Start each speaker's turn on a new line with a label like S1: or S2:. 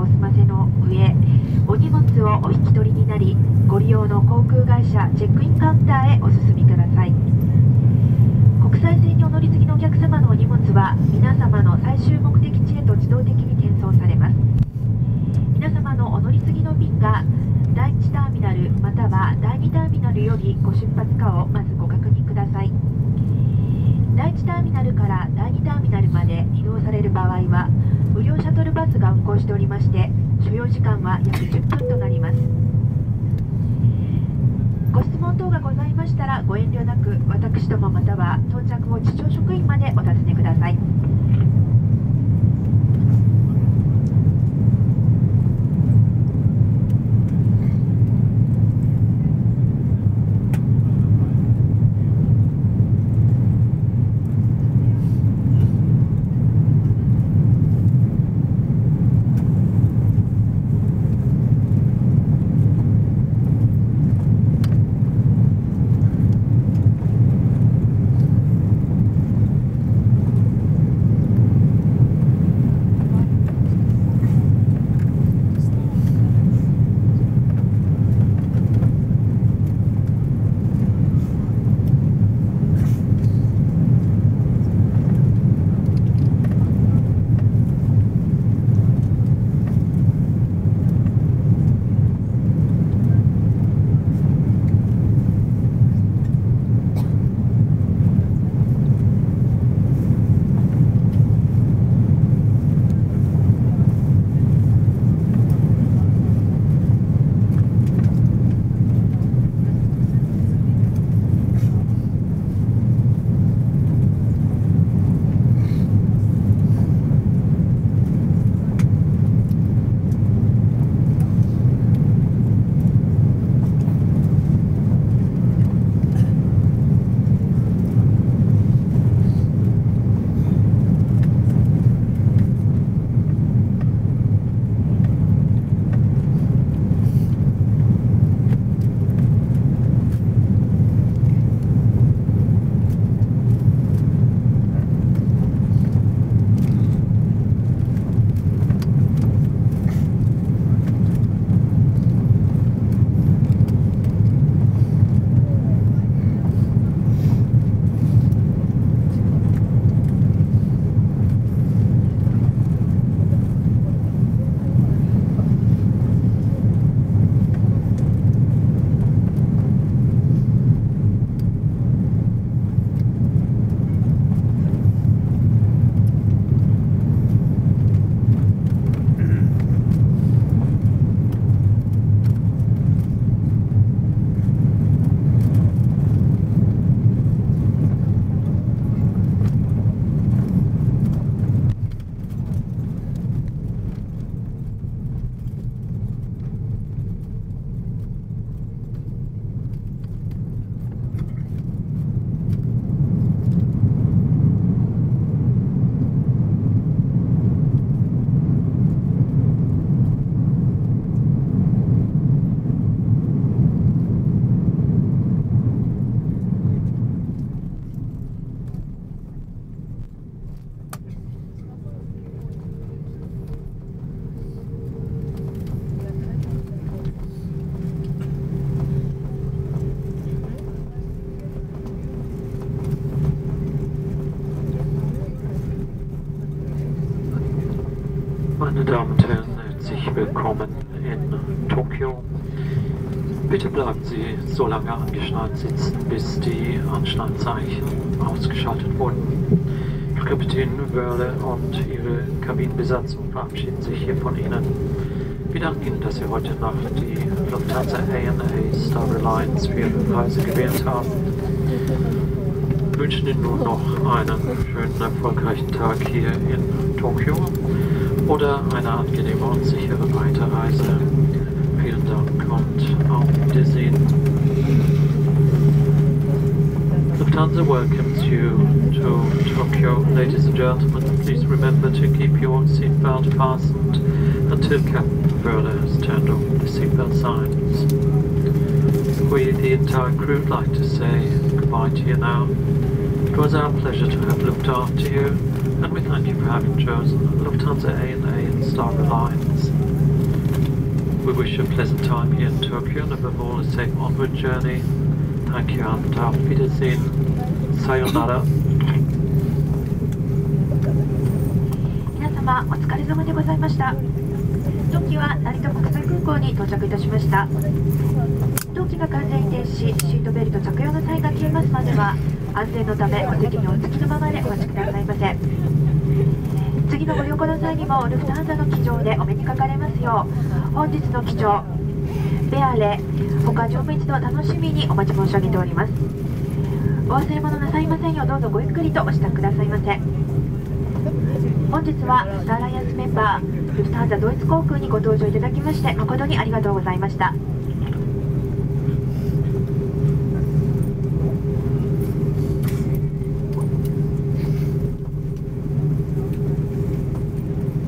S1: をお済ませの上お荷物をお引き取りになりご利用の航空会社チェックインカウンターへお進みください。国際線にお乗り継ぎのお客様のお荷物は皆様の最終目的地へと自動的に転送されます。皆様のお乗り継ぎの便が第1ターミナルまたは第2ターミナルよりご出発かをまずご確認ください。第1ターミナルから第2ターミナルまで移動される場合は無料シャトルバスが運行しておりまして所要時間は約10分となります。ご質問等がございましたらご遠慮なく私どもまたは当地
S2: Meine Damen und Herren, herzlich willkommen in Tokio. Bitte bleiben Sie so lange angeschnallt sitzen, bis die Anschnallzeichen ausgeschaltet wurden. Kapitän Wörle und Ihre Kabinenbesatzung verabschieden sich hier von Ihnen. Wir danken Ihnen, dass Sie heute Nacht die Lufthansa ANA Star Alliance für Ihre Reise gewählt haben. Wir wünschen Ihnen nun noch einen schönen, erfolgreichen Tag hier in Tokio oder eine angenehme und sichere Weiterreise. Vielen Dank und auf Wiedersehen. Lufthansa welcomes you to Tokyo. Ladies and gentlemen, please remember to keep your seatbelt fastened until Captain Verla has turned off the seatbelt signs. We, the entire crew, would like to say goodbye to you now. It was our pleasure to have looked after you, and we thank you for having chosen Lufthansa ANA and Star Alliance. We wish you a pleasant time here in Tokyo and above all a safe onward journey. Thank you and auf Wiedersehen. Sayonara.
S1: 皆様お疲れ様でございました当機は成田国際空港に到着いたしました当機が完全に停止シートベルト着用の際が消えますまでは安全のためお席にお付きのままでお待ちくださいませ次のご旅行の際にもルフトハンザの機場でお目にかかれますよう。本日の機長ベアレ他乗務一度楽しみにお待ち申し上げております。お忘れ物なさいませんようどうぞごゆっくりとお支度くださいませ。本日はスターアライアンスメンバールフトハンザドイツ航空にご搭乗いただきまして誠にありがとうございました。